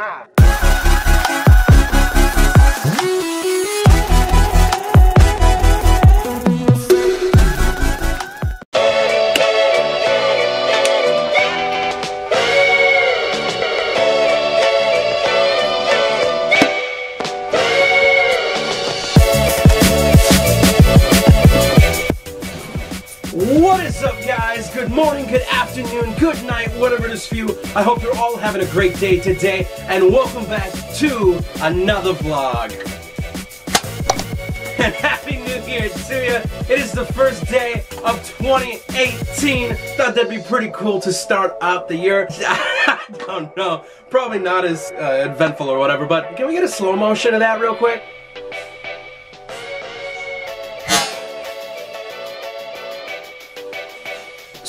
down. What is up, guys? Good morning, good afternoon, good night, whatever it is for you. I hope you're all having a great day today, and welcome back to another vlog. And Happy New Year to you. It is the first day of 2018. Thought that'd be pretty cool to start out the year. I don't know. Probably not as uh, eventful or whatever, but can we get a slow motion of that real quick?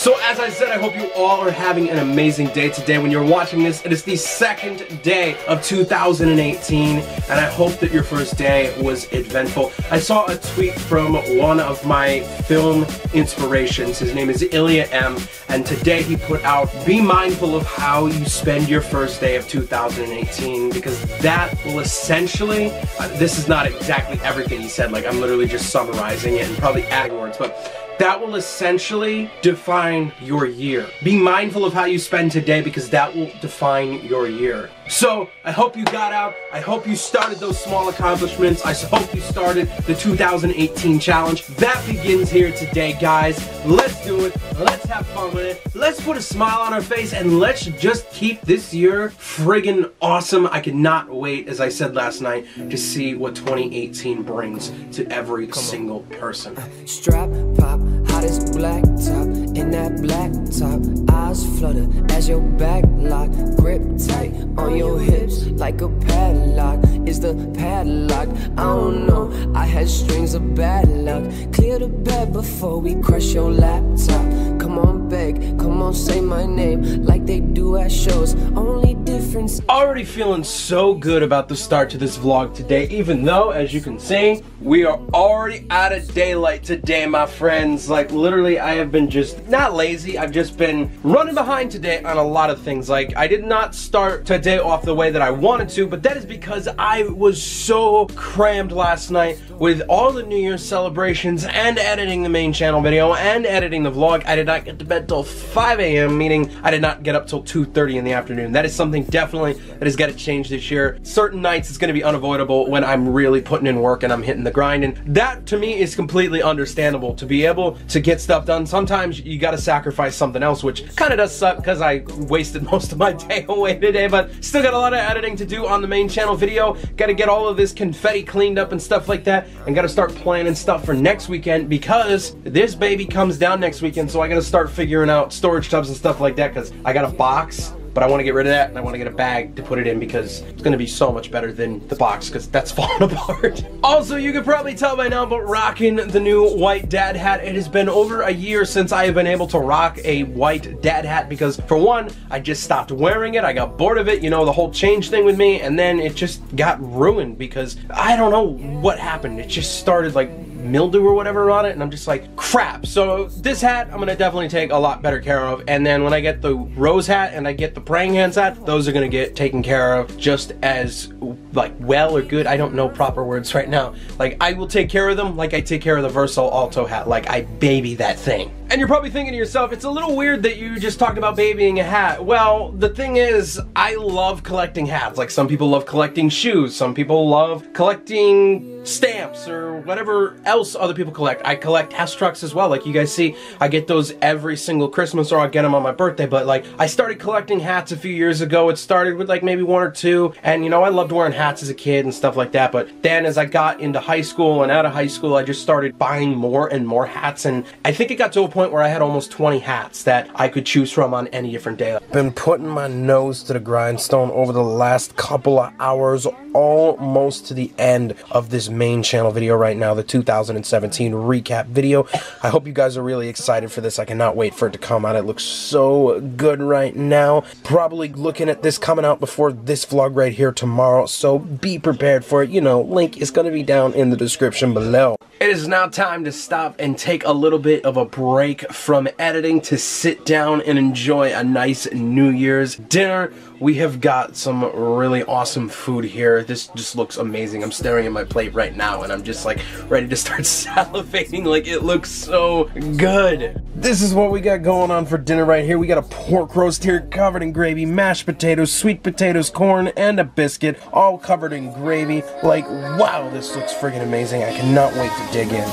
So as I said, I hope you all are having an amazing day today. When you're watching this, it is the second day of 2018, and I hope that your first day was eventful. I saw a tweet from one of my film inspirations. His name is Ilya M, and today he put out, be mindful of how you spend your first day of 2018, because that will essentially, uh, this is not exactly everything he said, like I'm literally just summarizing it and probably adding words, but that will essentially define your year. Be mindful of how you spend today because that will define your year. So, I hope you got out. I hope you started those small accomplishments. I hope you started the 2018 challenge. That begins here today, guys. Let's do it. Let's have fun with it. Let's put a smile on our face and let's just keep this year friggin' awesome. I cannot wait, as I said last night, to see what 2018 brings to every single person. Strap pop, hottest black top in that black top. Eyes flutter as your back lock, grip tight on your hips like a padlock. Is the padlock? I don't know. I had strings of bad luck. Clear the bed before we crush your laptop. Come on, beg, come on, say my name like they do at shows. Only difference. Already feeling so good about the start to this vlog today, even though, as you can see, we are already out of daylight today, my friends. Like, literally, I have been just not lazy, I've just been running behind today on a lot of things. Like, I did not start today off the way that I wanted to, but that is because I was so crammed last night with all the New Year's celebrations and editing the main channel video and editing the vlog. I did not get to bed till 5 a.m., meaning I did not get up till 2.30 in the afternoon. That is something definitely that has got to change this year. Certain nights it's going to be unavoidable when I'm really putting in work and I'm hitting the grind, and that to me is completely understandable. To be able to get stuff done, sometimes you got to sacrifice something else, which kind of does suck because I wasted most of my day away today, but still got a lot of editing to do on the main channel video. Got to get all of this confetti cleaned up and stuff like that, and got to start planning stuff for next weekend because this baby comes down next weekend, so I got to start figuring out storage tubs and stuff like that because I got a box but I want to get rid of that and I want to get a bag to put it in because it's going to be so much better than the box because that's falling apart. also, you can probably tell by now, but rocking the new white dad hat. It has been over a year since I have been able to rock a white dad hat because for one, I just stopped wearing it. I got bored of it, you know, the whole change thing with me, and then it just got ruined because I don't know what happened. It just started like mildew or whatever on it and I'm just like crap so this hat I'm gonna definitely take a lot better care of and then when I get the rose hat and I get the praying hands hat those are gonna get taken care of just as like well or good I don't know proper words right now. Like I will take care of them like I take care of the Verso Alto hat like I baby that thing and you're probably thinking to yourself, it's a little weird that you just talked about babying a hat. Well, the thing is, I love collecting hats. Like some people love collecting shoes, some people love collecting stamps or whatever else other people collect. I collect Hess trucks as well. Like you guys see, I get those every single Christmas or I get them on my birthday. But like, I started collecting hats a few years ago. It started with like maybe one or two. And you know, I loved wearing hats as a kid and stuff like that. But then as I got into high school and out of high school, I just started buying more and more hats. And I think it got to a point where I had almost 20 hats that I could choose from on any different day. Been putting my nose to the grindstone over the last couple of hours, almost to the end of this main channel video right now, the 2017 recap video. I hope you guys are really excited for this. I cannot wait for it to come out. It looks so good right now. Probably looking at this coming out before this vlog right here tomorrow, so be prepared for it. You know, link is going to be down in the description below. It is now time to stop and take a little bit of a break from editing to sit down and enjoy a nice New Year's dinner we have got some really awesome food here. This just looks amazing. I'm staring at my plate right now and I'm just like ready to start salivating like it looks so good. This is what we got going on for dinner right here. We got a pork roast here covered in gravy, mashed potatoes, sweet potatoes, corn, and a biscuit, all covered in gravy. Like, wow, this looks friggin' amazing. I cannot wait to dig in.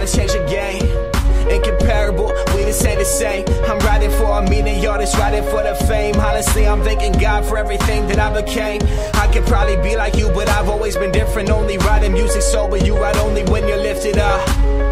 Made to change the game. Incomparable, we the same to say. I'm riding for a meaning, y'all just riding for the fame. Honestly, I'm thanking God for everything that I became. I could probably be like you, but I've always been different. Only writing music sober, you write only when you're lifted up.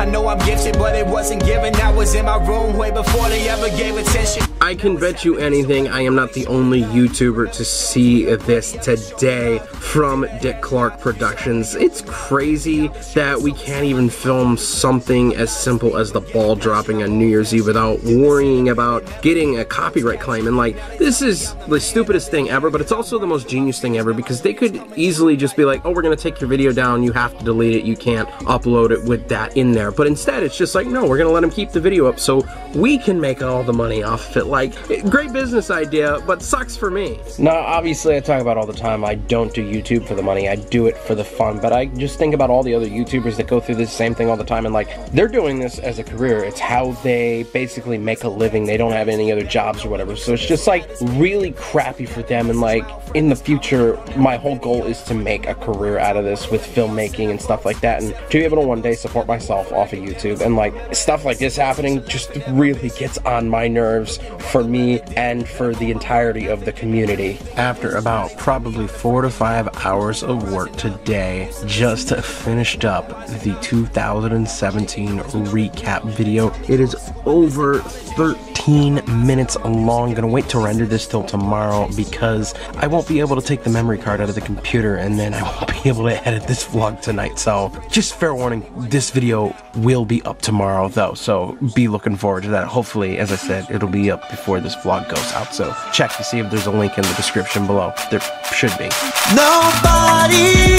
I know I'm gifted, but it wasn't given. That was in my room way before they ever gave attention. I can bet you anything, I am not the only YouTuber to see this today from Dick Clark Productions. It's crazy that we can't even film something as simple as the ball dropping on New Year's Eve without worrying about getting a copyright claim. And like, this is the stupidest thing ever, but it's also the most genius thing ever because they could easily just be like, oh, we're gonna take your video down, you have to delete it, you can't upload it with that in there. But instead, it's just like, no, we're gonna let them keep the video up so we can make all the money off of it. Like, great business idea, but sucks for me. Now, obviously, I talk about all the time, I don't do YouTube for the money, I do it for the fun, but I just think about all the other YouTubers that go through this same thing all the time, and like, they're doing this as a career. It's how they basically make a living. They don't have any other jobs or whatever, so it's just like really crappy for them, and like, in the future, my whole goal is to make a career out of this with filmmaking and stuff like that, and to be able to one day support myself off of YouTube, and like, stuff like this happening just really gets on my nerves for me and for the entirety of the community. After about probably four to five hours of work today, just finished up the 2017 recap video. It is over 13 minutes long. Gonna wait to render this till tomorrow because I won't be able to take the memory card out of the computer and then I won't be able to edit this vlog tonight. So just fair warning, this video will be up tomorrow though. So be looking forward to that. Hopefully, as I said, it'll be up before this vlog goes out. So check to see if there's a link in the description below. There should be. Nobody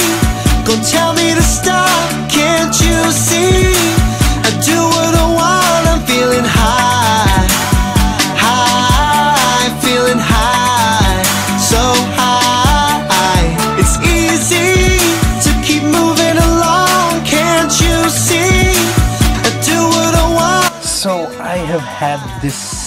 gon' tell me to stop. Can't you see? I do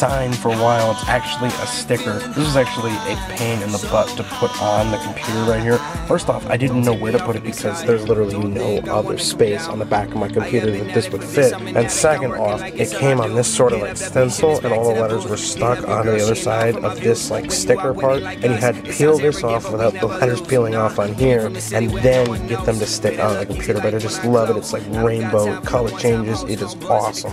sign for a while. It's actually a sticker. This is actually a pain in the butt to put on the computer right here. First off, I didn't know where to put it because there's literally no other space on the back of my computer that this would fit. And second off, it came on this sort of like stencil and all the letters were stuck on the other side of this like sticker part and you had to peel this off without the letters peeling off on here and then get them to stick on the computer. But I just love it. It's like rainbow color changes. It is awesome.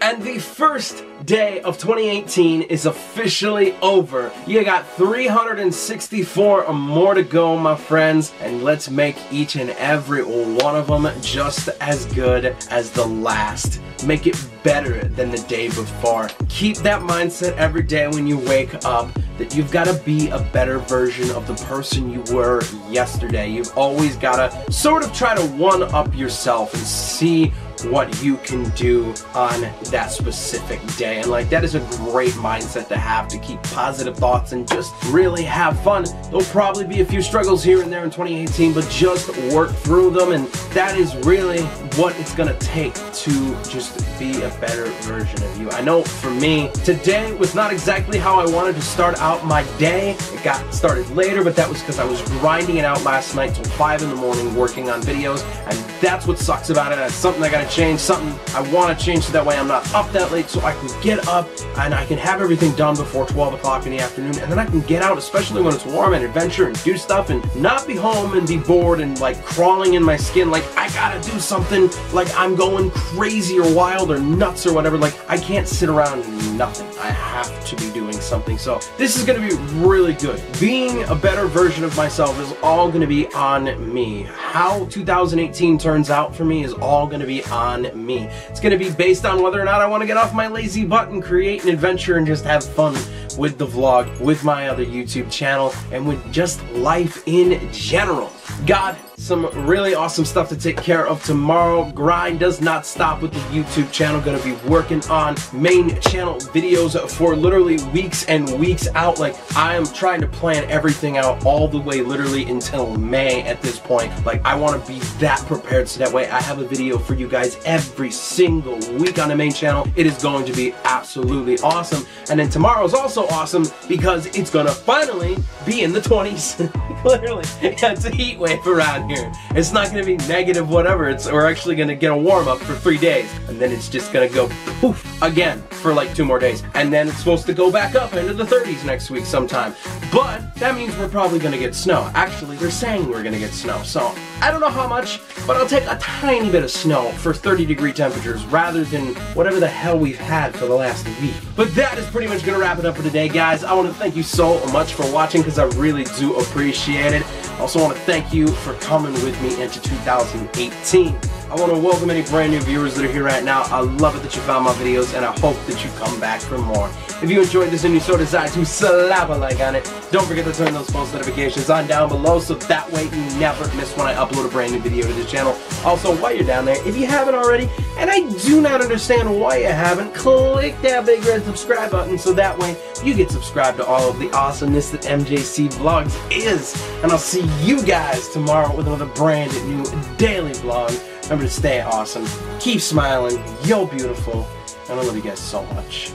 And the first day of 2018 is officially over. You got 364 or more to go, my friends, and let's make each and every one of them just as good as the last. Make it better than the day before. Keep that mindset every day when you wake up that you've got to be a better version of the person you were yesterday. You've always got to sort of try to one up yourself and see what you can do on that specific day. And like that is a great mindset to have to keep positive thoughts and just really have fun. There'll probably be a few struggles here and there in 2018, but just work through them. And that is really what it's gonna take to just be a better version of you. I know for me, today was not exactly how I wanted to start out my day. It got started later, but that was because I was grinding it out last night till 5 in the morning working on videos. And that's what sucks about it. It's something I gotta change, something I want to change so that way I'm not up that late so I can get up and I can have everything done before 12 o'clock in the afternoon and then I can get out, especially when it's warm and adventure and do stuff and not be home and be bored and like crawling in my skin like I gotta do something like I'm going crazy or wild or nuts or whatever. Like I can't sit around nothing. I have to be doing something. So this is gonna be really good. Being a better version of myself is all gonna be on me. How 2018 turns out for me is all gonna be on me. It's gonna be based on whether or not I wanna get off my lazy butt and create an adventure and just have fun with the vlog, with my other YouTube channel, and with just life in general. God some really awesome stuff to take care of tomorrow. Grind does not stop with the YouTube channel. Gonna be working on main channel videos for literally weeks and weeks out. Like I am trying to plan everything out all the way literally until May at this point. Like I want to be that prepared so that way I have a video for you guys every single week on the main channel. It is going to be absolutely awesome. And then tomorrow is also awesome because it's gonna finally be in the 20s. literally, it's a heat wave around here. It's not gonna be negative whatever. It's we're actually gonna get a warm up for three days, and then it's just gonna go poof again for like two more days, and then it's supposed to go back up into the 30s next week sometime. But that means we're probably gonna get snow. Actually, they're saying we're gonna get snow, so I don't know how much, but I'll take a tiny bit of snow for 30 degree temperatures rather than whatever the hell we've had for the last week. But that is pretty much gonna wrap it up for today, guys. I want to thank you so much for watching because I really do appreciate it. I also want to thank you for coming with me into 2018. I want to welcome any brand new viewers that are here right now. I love it that you found my videos and I hope that you come back for more. If you enjoyed this and you so decide to slap a like on it, don't forget to turn those post notifications on down below so that way you never miss when I upload a brand new video to this channel. Also, while you're down there, if you haven't already, and I do not understand why you haven't, click that big red subscribe button so that way you get subscribed to all of the awesomeness that MJC Vlogs is. And I'll see you guys tomorrow with another brand new daily vlog. Remember to stay awesome, keep smiling, you're beautiful, and I love you guys so much.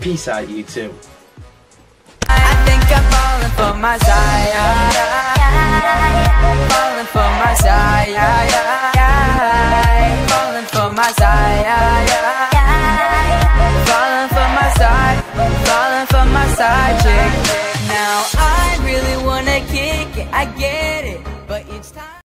Peace out, you too. I think I'm falling for my. Falling for my. Falling for my. Falling for my side. Falling for my. Now I really wanna kick it. I get